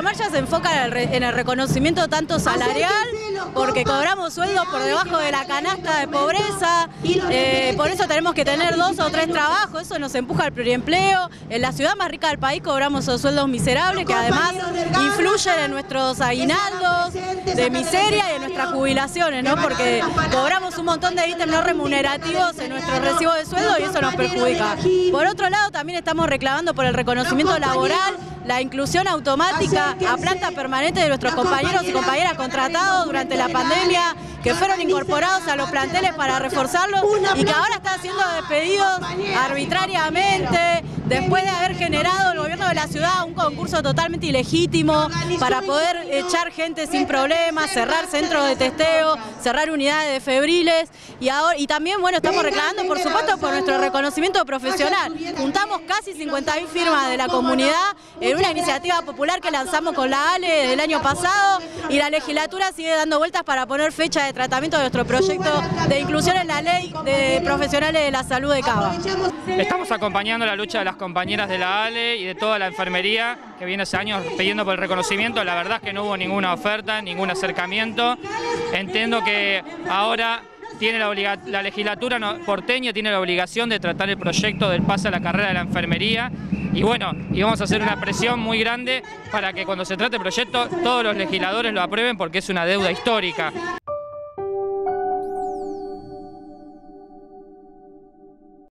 marcha se enfoca en el, reconocimiento tanto salarial, porque cobramos sueldos por debajo de la canasta de pobreza, eh, por eso tenemos que tener dos o tres trabajos, eso nos empuja al pluriempleo. En la ciudad más rica del país cobramos esos sueldos miserables que además influyen en nuestros aguinaldos de miseria y en nuestras jubilaciones, ¿no? porque cobramos un montón de ítems no remunerativos en nuestro recibo de sueldo y eso nos perjudica. Por otro lado, también estamos reclamando por el reconocimiento laboral la inclusión automática a planta permanente de nuestros compañeros y compañeras contratados durante la pandemia, que fueron incorporados a los planteles para reforzarlos y que ahora están siendo despedidos arbitrariamente, después de haber generado de la ciudad un concurso totalmente ilegítimo para poder echar gente sin problemas, cerrar centros de testeo, cerrar unidades de febriles. Y, ahora, y también bueno estamos reclamando por supuesto por nuestro reconocimiento profesional. Juntamos casi 50.000 firmas de la comunidad en una iniciativa popular que lanzamos con la ALE del año pasado. Y la legislatura sigue dando vueltas para poner fecha de tratamiento de nuestro proyecto de inclusión en la ley de profesionales de la salud de Cava. Estamos acompañando la lucha de las compañeras de la ALE y de toda la enfermería que viene hace años pidiendo por el reconocimiento. La verdad es que no hubo ninguna oferta, ningún acercamiento. Entiendo que ahora tiene la, la legislatura porteña tiene la obligación de tratar el proyecto del pase a la carrera de la enfermería y bueno, y vamos a hacer una presión muy grande para que cuando se trate el proyecto todos los legisladores lo aprueben porque es una deuda histórica.